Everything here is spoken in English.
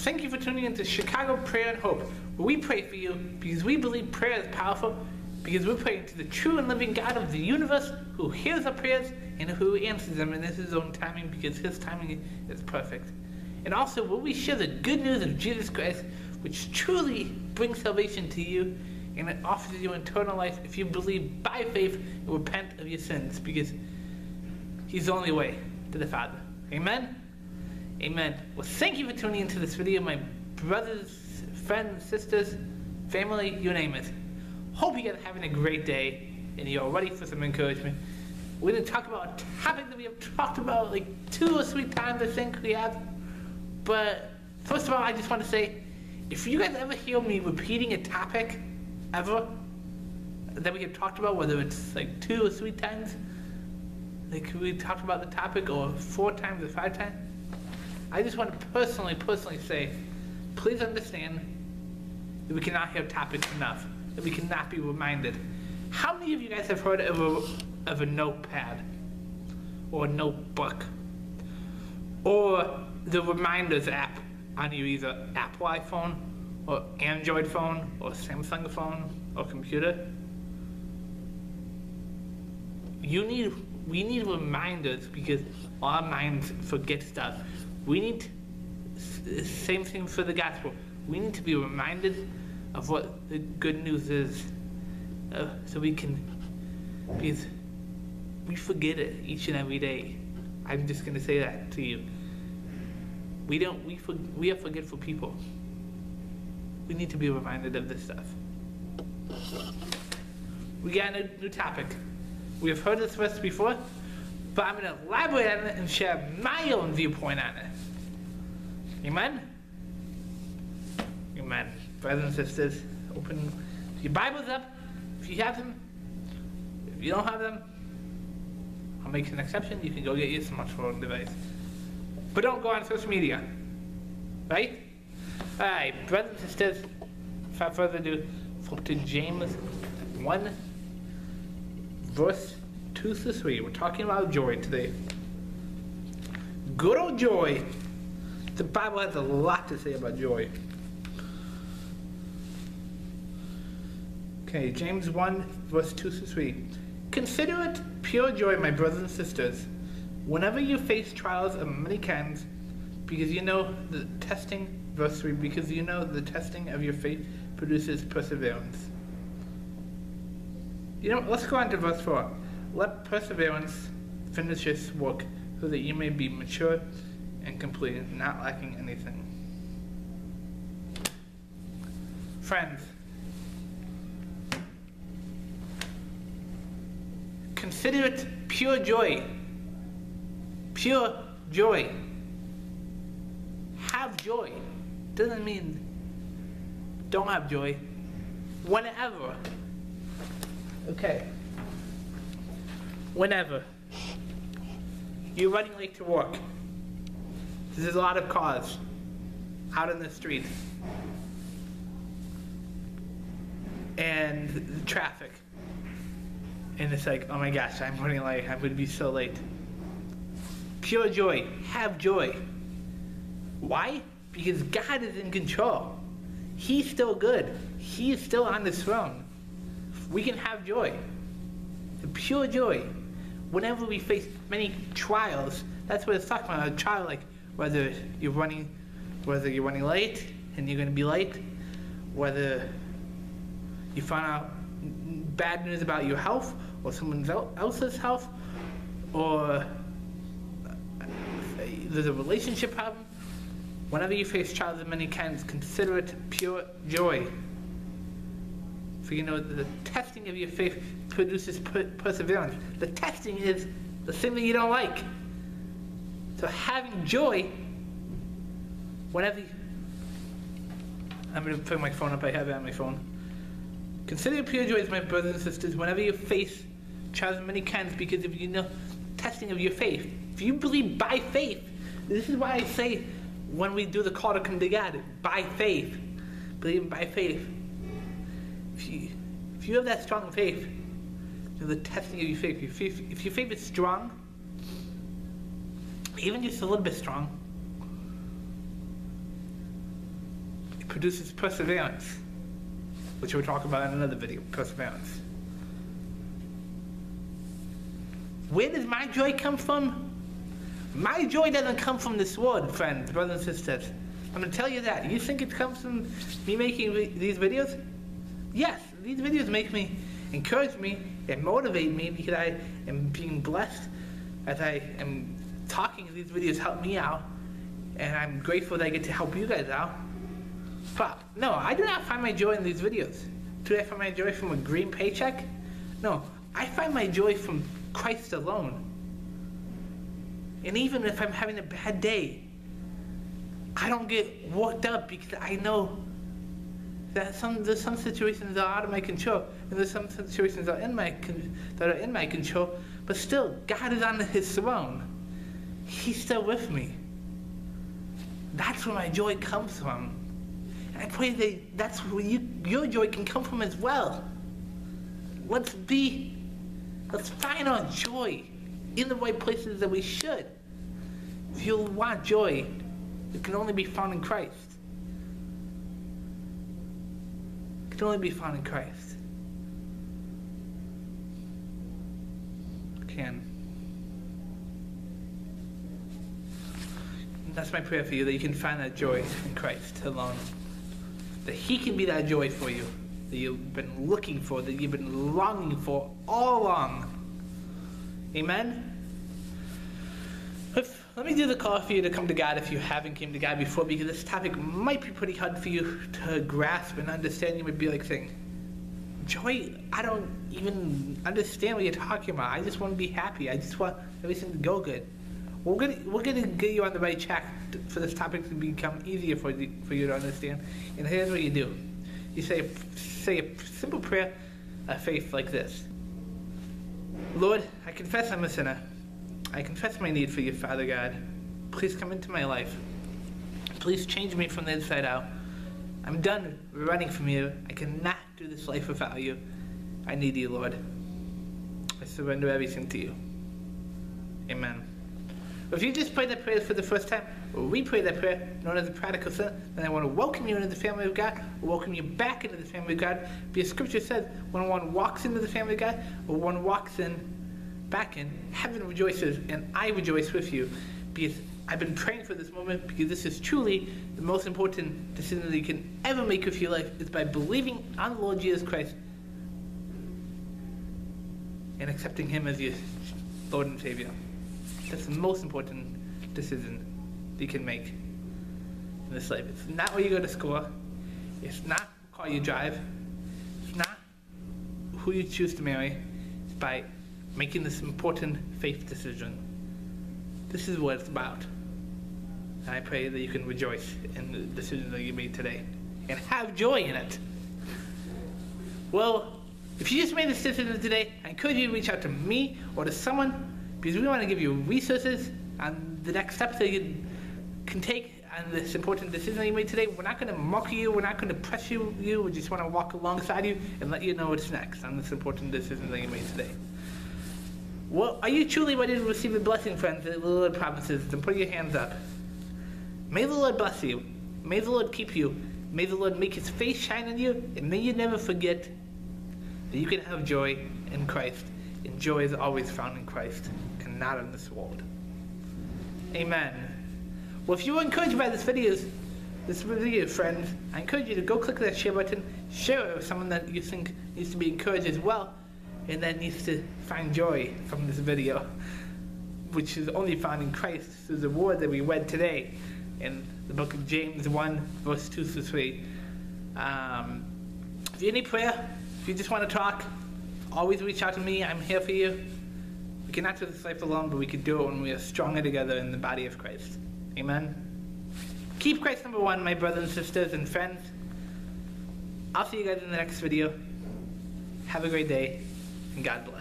thank you for tuning in to Chicago Prayer and Hope, where we pray for you because we believe prayer is powerful, because we're praying to the true and living God of the universe who hears our prayers and who answers them in his own timing because his timing is perfect. And also, where we share the good news of Jesus Christ, which truly brings salvation to you and it offers you eternal life if you believe by faith and repent of your sins because he's the only way to the Father. Amen? Amen. Well, thank you for tuning into this video, my brothers, friends, sisters, family, you name it. Hope you guys are having a great day and you're ready for some encouragement. We're going to talk about a topic that we have talked about like two or three times, I think we have. But first of all, I just want to say, if you guys ever hear me repeating a topic, ever, that we have talked about, whether it's like two or three times, like we talked about the topic, or four times or five times, I just want to personally, personally say, please understand that we cannot have topics enough, that we cannot be reminded. How many of you guys have heard of a, of a notepad or a notebook or the reminders app on your either Apple iPhone or Android phone or Samsung phone or computer? You need, we need reminders because our minds forget stuff. We need, same thing for the gospel. We need to be reminded of what the good news is uh, so we can, because we forget it each and every day. I'm just going to say that to you. We don't, we, for, we are forgetful people. We need to be reminded of this stuff. We got a new topic. We have heard this verse before, but I'm going to elaborate on it and share my own viewpoint on it. Amen? Amen. Brothers and sisters, open your Bibles up if you have them. If you don't have them, I'll make an exception. You can go get your smartphone device. But don't go on social media. Right? Alright, brothers and sisters, without further ado, flip to James 1, verse 2 to 3. We're talking about joy today. Good old joy. The Bible has a lot to say about joy. Okay, James 1, verse 2 to 3. Consider it pure joy, my brothers and sisters, whenever you face trials of many kinds, because you know the testing, verse 3, because you know the testing of your faith produces perseverance. You know, let's go on to verse 4. Let perseverance finish its work, so that you may be mature and complete, not lacking anything. Friends, consider it pure joy. Pure joy. Have joy. Doesn't mean don't have joy. Whenever. Okay. Whenever. You're running late to work. There's a lot of cars out in the street. And the traffic. And it's like, oh my gosh, I'm running late. I'm going to be so late. Pure joy. Have joy. Why? Because God is in control. He's still good. He is still on the throne. We can have joy. Pure joy. Whenever we face many trials, that's what it's talking about. A trial like whether you're running whether you're running late and you're gonna be late, whether you find out bad news about your health or someone else's health, or uh, there's a relationship problem, whenever you face trials of many kinds, consider it pure joy. For you know the testing of your faith produces per perseverance. The testing is the thing that you don't like. So having joy whenever you, I'm going to put my phone up, I have it on my phone. Consider pure joy, my brothers and sisters, whenever you face trials of many kinds, because if you know testing of your faith, if you believe by faith, this is why I say when we do the call to come to God, by faith, believe by faith. If you, if you have that strong faith, you the testing of your faith, if, you, if your faith is strong, even just a little bit strong, it produces perseverance, which we'll talk about in another video, perseverance. Where does my joy come from? My joy doesn't come from this world, friends, brothers and sisters. I'm gonna tell you that. You think it comes from me making these videos? Yes, these videos make me, encourage me, and motivate me because I am being blessed as I am talking. These videos help me out, and I'm grateful that I get to help you guys out. But no, I do not find my joy in these videos. Do I find my joy from a green paycheck? No, I find my joy from Christ alone. And even if I'm having a bad day, I don't get worked up because I know that some there's some situations that are out of my control, and there's some situations that are in my that are in my control. But still, God is on His throne. He's still with me. That's where my joy comes from. And I pray that that's where you, your joy can come from as well. Let's be, let's find our joy in the right places that we should. If you want joy, it can only be found in Christ. It can only be found in Christ. Can. That's my prayer for you, that you can find that joy in Christ alone. That He can be that joy for you, that you've been looking for, that you've been longing for all along. Amen? Let me do the call for you to come to God if you haven't came to God before, because this topic might be pretty hard for you to grasp and understand. You would be like saying, Joy, I don't even understand what you're talking about. I just want to be happy. I just want everything to go good. We're gonna we're gonna get you on the right track for this topic to become easier for you, for you to understand. And here's what you do: you say say a simple prayer of faith like this. Lord, I confess I'm a sinner. I confess my need for you, Father God. Please come into my life. Please change me from the inside out. I'm done running from you. I cannot do this life without you. I need you, Lord. I surrender everything to you. Amen. If you just prayed that prayer for the first time, or we pray that prayer known as the prodigal son, then I want to welcome you into the family of God, welcome you back into the family of God. Because Scripture says when one walks into the family of God, or one walks in back in, heaven rejoices, and I rejoice with you. Because I've been praying for this moment, because this is truly the most important decision that you can ever make with your life, is by believing on the Lord Jesus Christ and accepting Him as your Lord and Savior. That's the most important decision that you can make in this life. It's not where you go to school. It's not what car you drive. It's not who you choose to marry. It's by making this important faith decision. This is what it's about. And I pray that you can rejoice in the decision that you made today and have joy in it. Well, if you just made this decision today, I encourage you to reach out to me or to someone because we want to give you resources and the next steps that you can take and this important decision you made today. We're not going to mock you. We're not going to pressure you. You. We just want to walk alongside you and let you know what's next on this important decision that you made today. Well, are you truly ready to receive a blessing, friends, that the Lord promises? Then put your hands up. May the Lord bless you. May the Lord keep you. May the Lord make his face shine on you. And may you never forget that you can have joy in Christ. And joy is always found in Christ and not in this world. Amen. Well, if you were encouraged by this video, this video, friends, I encourage you to go click that share button, share it with someone that you think needs to be encouraged as well, and that needs to find joy from this video, which is only found in Christ through the word that we read today in the book of James 1, verse 2 through 3. Um, if you need prayer, if you just want to talk, always reach out to me. I'm here for you. We cannot do this life alone, but we can do it when we are stronger together in the body of Christ. Amen. Keep Christ number one, my brothers and sisters and friends. I'll see you guys in the next video. Have a great day, and God bless.